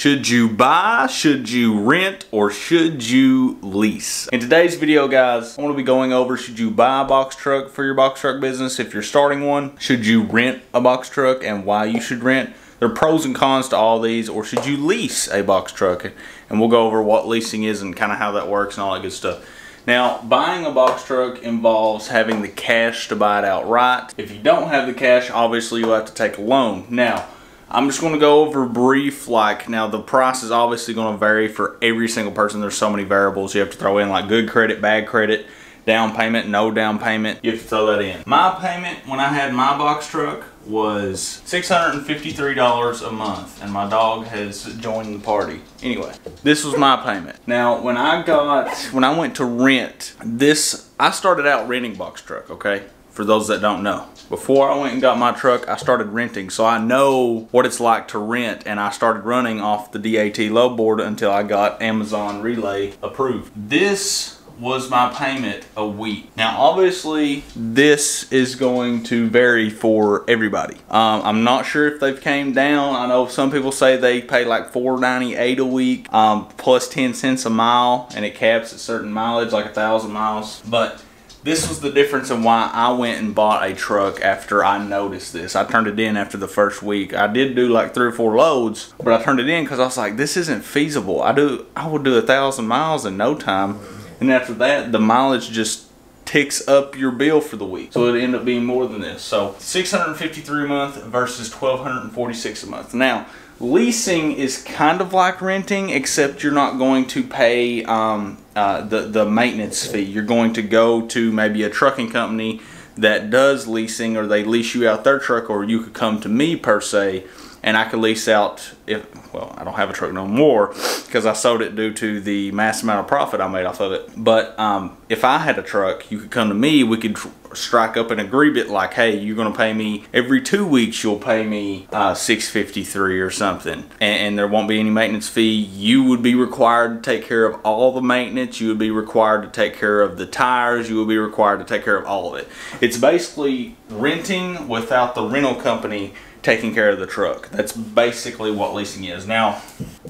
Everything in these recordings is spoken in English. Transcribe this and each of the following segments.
Should you buy, should you rent, or should you lease? In today's video, guys, I want to be going over should you buy a box truck for your box truck business if you're starting one? Should you rent a box truck and why you should rent? There are pros and cons to all these, or should you lease a box truck? And we'll go over what leasing is and kind of how that works and all that good stuff. Now, buying a box truck involves having the cash to buy it outright. If you don't have the cash, obviously you'll have to take a loan. Now, I'm just going to go over brief, like, now the price is obviously going to vary for every single person. There's so many variables you have to throw in, like good credit, bad credit, down payment, no down payment. You have to throw that in. My payment when I had my box truck was $653 a month and my dog has joined the party. Anyway, this was my payment. Now, when I got, when I went to rent, this, I started out renting box truck, okay? For those that don't know. Before I went and got my truck, I started renting. So I know what it's like to rent and I started running off the DAT load board until I got Amazon Relay approved. This was my payment a week. Now obviously this is going to vary for everybody. Um, I'm not sure if they've came down. I know some people say they pay like $4.98 a week um, plus 10 cents a mile and it caps at certain mileage like a thousand miles. But this was the difference in why I went and bought a truck after I noticed this. I turned it in after the first week. I did do like three or four loads, but I turned it in because I was like, this isn't feasible. I do, I will do a thousand miles in no time. And after that, the mileage just ticks up your bill for the week. So it ended up being more than this. So 653 a month versus 1246 a month. Now, leasing is kind of like renting, except you're not going to pay um, uh, the, the maintenance fee. You're going to go to maybe a trucking company that does leasing or they lease you out their truck or you could come to me per se and I could lease out if well I don't have a truck no more because I sold it due to the mass amount of profit I made off of it. But um, if I had a truck you could come to me we could strike up an agreement like hey you're gonna pay me every two weeks you'll pay me uh, 653 or something. And, and there won't be any maintenance fee. You would be required to take care of all the maintenance. You would be required to take care of the tires. You would be required to take care of all of it. It's basically renting without the rental company taking care of the truck. That's basically what leasing is. Now,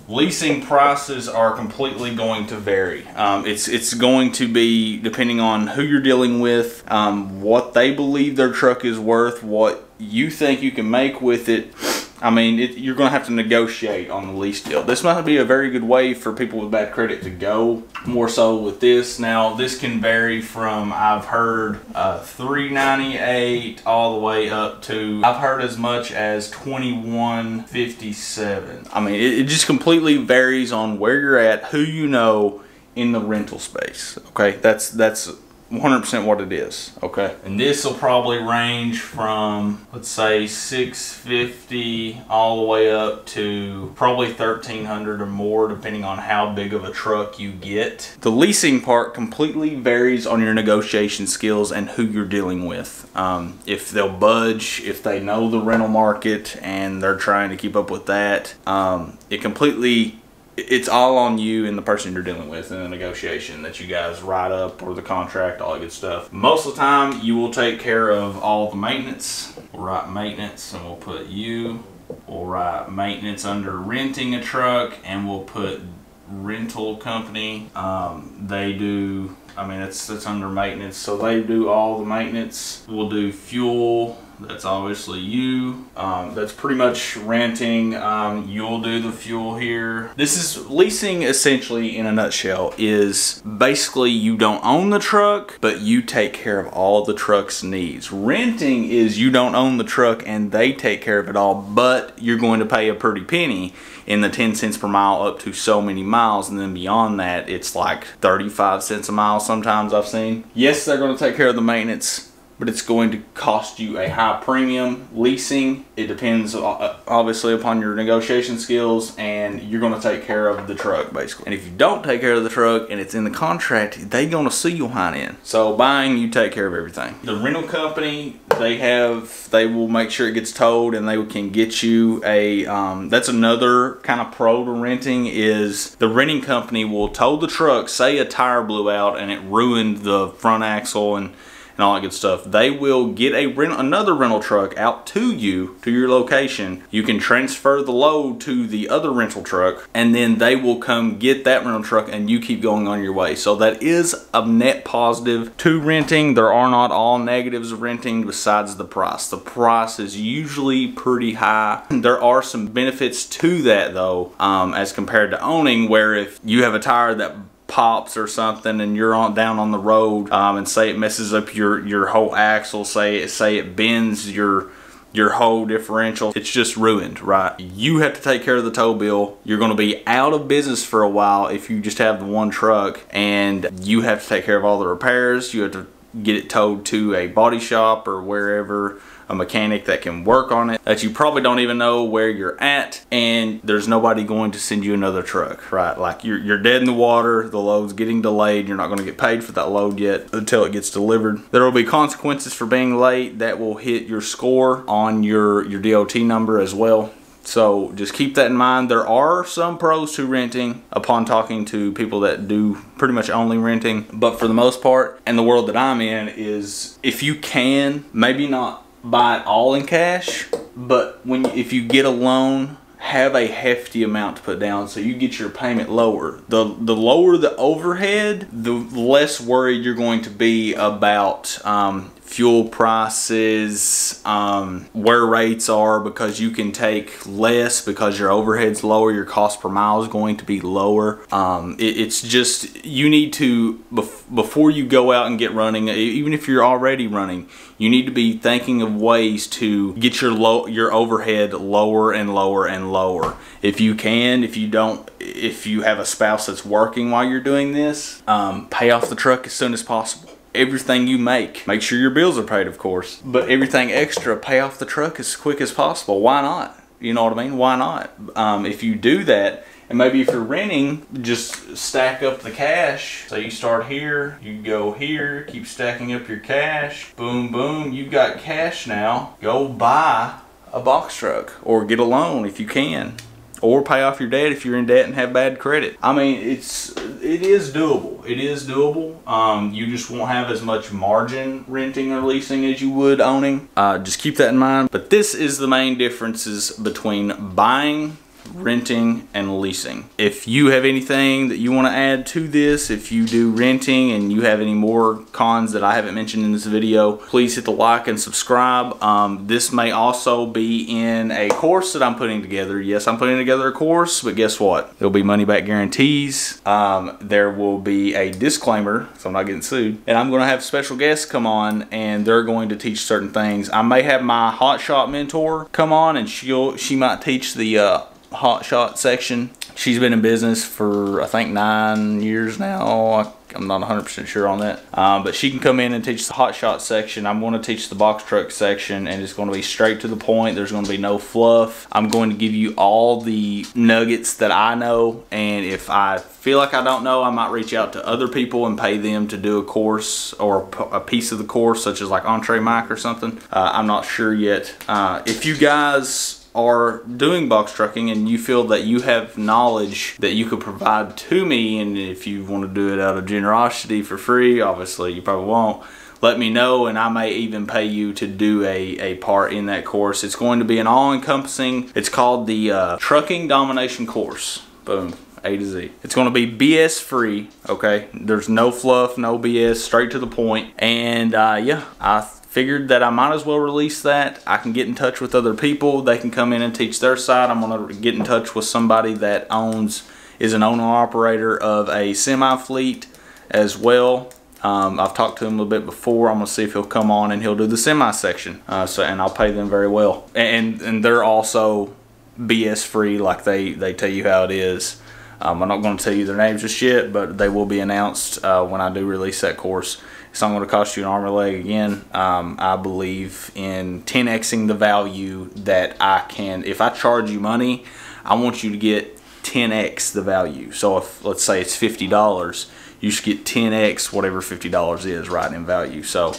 leasing prices are completely going to vary. Um, it's it's going to be depending on who you're dealing with, um, what they believe their truck is worth, what you think you can make with it I mean, it, you're going to have to negotiate on the lease deal. This might be a very good way for people with bad credit to go. More so with this. Now, this can vary from I've heard uh, 398 all the way up to I've heard as much as 2157. I mean, it, it just completely varies on where you're at, who you know in the rental space. Okay, that's that's 100% what it is, okay? And this will probably range from, let's say, 650 all the way up to probably 1300 or more, depending on how big of a truck you get. The leasing part completely varies on your negotiation skills and who you're dealing with. Um, if they'll budge, if they know the rental market and they're trying to keep up with that, um, it completely it's all on you and the person you're dealing with in the negotiation that you guys write up or the contract, all that good stuff. Most of the time, you will take care of all the maintenance. We'll write maintenance and we'll put you. We'll write maintenance under renting a truck and we'll put rental company. Um, they do, I mean, it's, it's under maintenance. So they do all the maintenance. We'll do fuel that's obviously you. Um, that's pretty much renting. Um, you'll do the fuel here. This is leasing essentially in a nutshell is basically you don't own the truck, but you take care of all the truck's needs. Renting is you don't own the truck and they take care of it all, but you're going to pay a pretty penny in the 10 cents per mile up to so many miles and then beyond that it's like 35 cents a mile sometimes I've seen. Yes, they're going to take care of the maintenance but it's going to cost you a high premium leasing. It depends uh, obviously upon your negotiation skills and you're going to take care of the truck basically. And if you don't take care of the truck and it's in the contract, they going to sue you hind in. So buying, you take care of everything. The rental company, they have, they will make sure it gets towed and they can get you a, um, that's another kind of pro to renting is the renting company will tow the truck, say a tire blew out and it ruined the front axle and and all that good stuff. They will get a rent another rental truck out to you to your location. You can transfer the load to the other rental truck, and then they will come get that rental truck, and you keep going on your way. So that is a net positive to renting. There are not all negatives of renting besides the price. The price is usually pretty high. There are some benefits to that though, um, as compared to owning, where if you have a tire that pops or something and you're on down on the road um, and say it messes up your your whole axle say it say it bends your your whole differential it's just ruined right? You have to take care of the tow bill. You're going to be out of business for a while if you just have the one truck and you have to take care of all the repairs. You have to get it towed to a body shop or wherever a mechanic that can work on it that you probably don't even know where you're at and there's nobody going to send you another truck right like you're, you're dead in the water the load's getting delayed you're not going to get paid for that load yet until it gets delivered there will be consequences for being late that will hit your score on your your DOT number as well so just keep that in mind. There are some pros to renting upon talking to people that do pretty much only renting. But for the most part, and the world that I'm in is if you can, maybe not buy it all in cash, but when if you get a loan, have a hefty amount to put down so you get your payment lower. The the lower the overhead, the less worried you're going to be about um, fuel prices, um, where rates are because you can take less because your overhead's lower, your cost per mile is going to be lower. Um, it, it's just, you need to, bef before you go out and get running, even if you're already running, you need to be thinking of ways to get your low, your overhead lower and lower and lower. If you can, if you don't, if you have a spouse that's working while you're doing this, um, pay off the truck as soon as possible everything you make. Make sure your bills are paid, of course. But everything extra, pay off the truck as quick as possible. Why not? You know what I mean? Why not? Um, if you do that, and maybe if you're renting, just stack up the cash. So you start here, you go here, keep stacking up your cash. Boom, boom, you've got cash now. Go buy a box truck or get a loan if you can or pay off your debt if you're in debt and have bad credit. I mean, it's it is doable. It is doable. Um, you just won't have as much margin renting or leasing as you would owning. Uh, just keep that in mind. But this is the main differences between buying renting and leasing. If you have anything that you want to add to this, if you do renting and you have any more cons that I haven't mentioned in this video, please hit the like and subscribe. Um, this may also be in a course that I'm putting together. Yes, I'm putting together a course, but guess what? There'll be money back guarantees. Um, there will be a disclaimer, so I'm not getting sued. And I'm going to have special guests come on and they're going to teach certain things. I may have my hotshot mentor come on and she'll she might teach the uh, hot shot section. She's been in business for I think nine years now. I'm not 100% sure on that. Um, but she can come in and teach the hot shot section. I'm going to teach the box truck section and it's going to be straight to the point. There's going to be no fluff. I'm going to give you all the nuggets that I know. And if I feel like I don't know, I might reach out to other people and pay them to do a course or a piece of the course, such as like Entre Mike or something. Uh, I'm not sure yet. Uh, if you guys are doing box trucking and you feel that you have knowledge that you could provide to me and if you want to do it out of generosity for free obviously you probably won't. Let me know and I may even pay you to do a, a part in that course. It's going to be an all-encompassing it's called the uh, trucking domination course. Boom a to Z. It's going to be BS free, okay? There's no fluff, no BS, straight to the point. And uh, yeah, I figured that I might as well release that. I can get in touch with other people. They can come in and teach their side. I'm going to get in touch with somebody that owns, is an owner operator of a semi fleet as well. Um, I've talked to him a little bit before. I'm gonna see if he'll come on and he'll do the semi section. Uh, so and I'll pay them very well. And and they're also BS free, like they they tell you how it is. Um, I'm not going to tell you their names just yet, but they will be announced uh, when I do release that course. It's not going to cost you an arm and leg again. Um, I believe in 10xing the value that I can. If I charge you money, I want you to get 10x the value. So if let's say it's $50, you should get 10x whatever $50 is right in value. So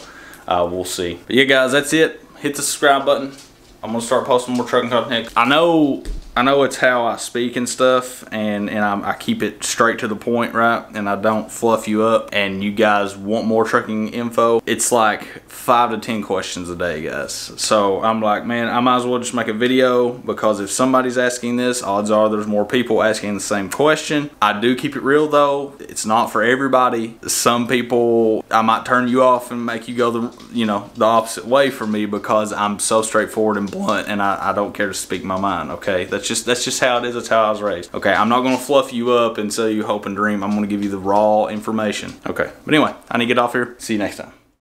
uh, we'll see. But yeah, guys, that's it. Hit the subscribe button. I'm gonna start posting more trucking content. I know I know it's how I speak and stuff, and and I'm, i keep it straight to the point, right? And I don't fluff you up. And you guys want more trucking info? It's like five to ten questions a day, guys. So I'm like, man, I might as well just make a video because if somebody's asking this, odds are there's more people asking the same question. I do keep it real though. It's not for everybody. Some people, I might turn you off and make you go the, you know, the opposite way for me because I'm so straightforward and blunt and I, I don't care to speak my mind. Okay, that's just that's just how it is. That's how I was raised. Okay, I'm not gonna fluff you up and sell you hope and dream. I'm gonna give you the raw information. Okay, but anyway, I need to get off here. See you next time.